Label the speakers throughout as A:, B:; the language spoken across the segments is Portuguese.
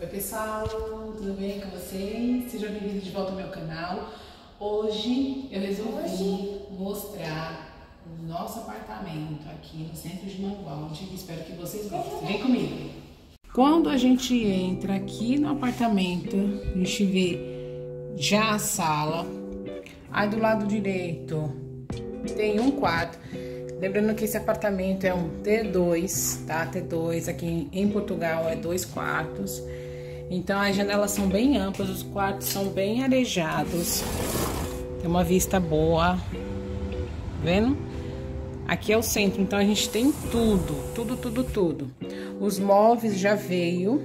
A: Oi pessoal, tudo bem com vocês? Sejam bem-vindos de volta ao meu canal. Hoje eu resolvi Hoje? mostrar o nosso apartamento aqui no centro de Mangualde. Espero que vocês gostem. Vem comigo! Quando a gente entra aqui no apartamento, a gente vê já a sala. Aí do lado direito tem um quarto. Lembrando que esse apartamento é um T2, tá? T2 aqui em Portugal é dois quartos. Então as janelas são bem amplas, os quartos são bem arejados. Tem uma vista boa. Vendo? Aqui é o centro, então a gente tem tudo, tudo, tudo, tudo. Os móveis já veio,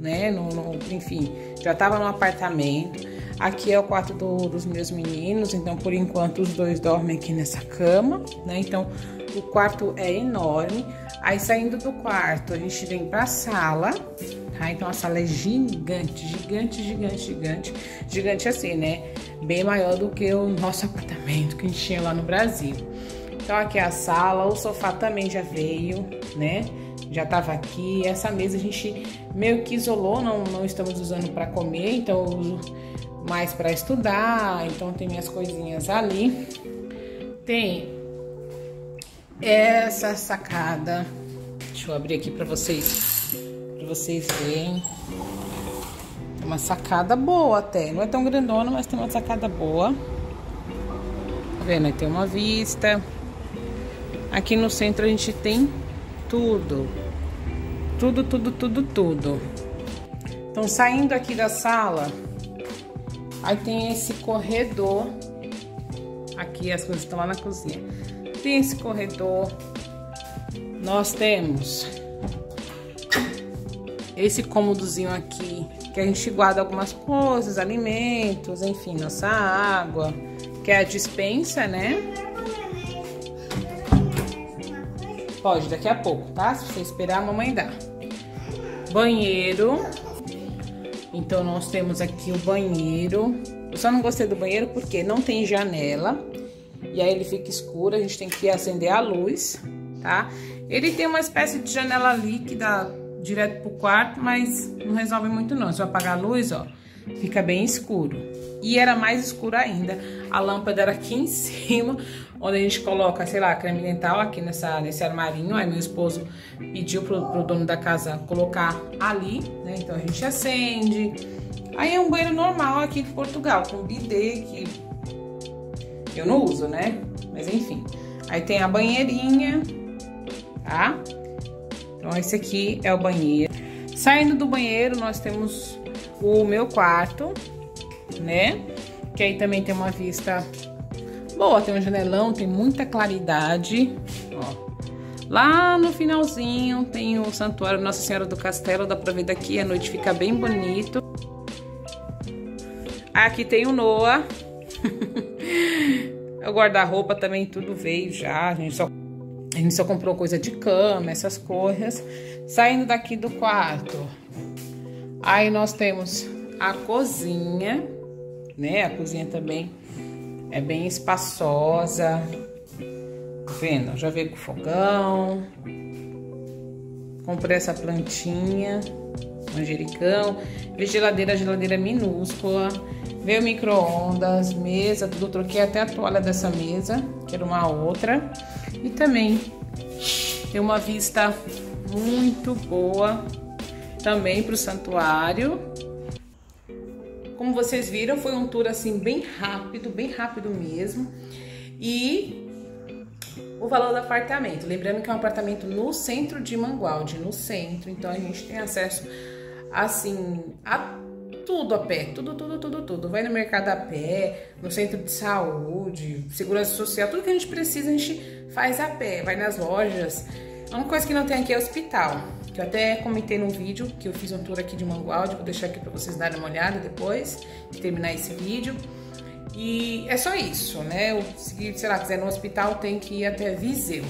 A: né? No, no enfim, já tava no apartamento. Aqui é o quarto do, dos meus meninos, então por enquanto os dois dormem aqui nessa cama, né? Então o quarto é enorme. Aí saindo do quarto, a gente vem pra sala, tá? Então a sala é gigante, gigante, gigante, gigante. Gigante assim, né? Bem maior do que o nosso apartamento que a gente tinha lá no Brasil. Então aqui é a sala, o sofá também já veio, né? Já tava aqui. Essa mesa a gente meio que isolou, não, não estamos usando para comer, então eu uso mais para estudar. Então tem minhas coisinhas ali. Tem essa sacada. Deixa eu abrir aqui para vocês, para vocês verem. Uma sacada boa até. Não é tão grandona, mas tem uma sacada boa. Tá vendo? Tem uma vista. Aqui no centro a gente tem tudo. Tudo, tudo, tudo, tudo. Então, saindo aqui da sala, aí tem esse corredor. Aqui as coisas estão lá na cozinha. Tem esse corredor. Nós temos esse cômodozinho aqui, que a gente guarda algumas coisas, alimentos, enfim, nossa água, que é a dispensa, né? Pode, daqui a pouco, tá? Se você esperar, a mamãe dá. Banheiro. Então, nós temos aqui o banheiro. Eu só não gostei do banheiro porque não tem janela. E aí ele fica escuro, a gente tem que acender a luz, tá? Ele tem uma espécie de janela dá direto pro quarto, mas não resolve muito não. Se eu apagar a luz, ó, fica bem escuro. E era mais escuro ainda. A lâmpada era aqui em cima, onde a gente coloca, sei lá, creme dental aqui nessa, nesse armarinho. Aí meu esposo pediu pro, pro dono da casa colocar ali, né? Então a gente acende. Aí é um banheiro normal aqui de Portugal, com bidê que eu não uso, né? Mas enfim. Aí tem a banheirinha, tá? Então esse aqui é o banheiro. Saindo do banheiro, nós temos o meu quarto, né? Que aí também tem uma vista boa, tem um janelão, tem muita claridade, ó. Lá no finalzinho tem o Santuário Nossa Senhora do Castelo, dá pra ver daqui, a noite fica bem bonito. Aqui tem o Noah. o guarda-roupa também tudo veio já, a gente só a gente só comprou coisa de cama, essas coisas. Saindo daqui do quarto, aí nós temos a cozinha, né? A cozinha também é bem espaçosa. Tá vendo? Já veio com fogão. Comprei essa plantinha, manjericão. Veio geladeira, geladeira minúscula. Veio micro-ondas, mesa, tudo. Troquei até a toalha dessa mesa, que era uma outra. E também tem uma vista muito boa também para o santuário. Como vocês viram, foi um tour assim bem rápido, bem rápido mesmo. E o valor do apartamento. Lembrando que é um apartamento no centro de Mangualde, no centro. Então a gente tem acesso assim a tudo a pé, tudo, tudo, tudo, tudo. Vai no mercado a pé, no centro de saúde, segurança social, tudo que a gente precisa a gente faz a pé, vai nas lojas. A única coisa que não tem aqui é hospital que eu até comentei no vídeo, que eu fiz um tour aqui de Mangualde, vou deixar aqui para vocês darem uma olhada depois de terminar esse vídeo. E é só isso, né? Se, sei lá, quiser no hospital, tem que ir até Viseu.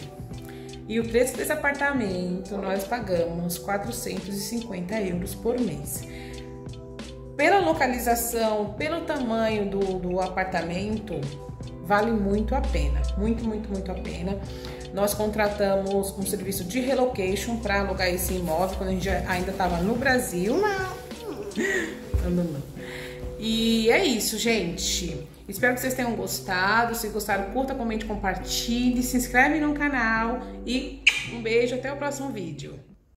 A: E o preço desse apartamento, nós pagamos 450 euros por mês. Pela localização, pelo tamanho do, do apartamento, vale muito a pena. Muito, muito, muito a pena nós contratamos um serviço de relocation para alugar esse imóvel quando a gente ainda estava no Brasil. Não, não, não. E é isso, gente. Espero que vocês tenham gostado. Se gostaram, curta, comente, compartilhe, se inscreve no canal e um beijo até o próximo vídeo.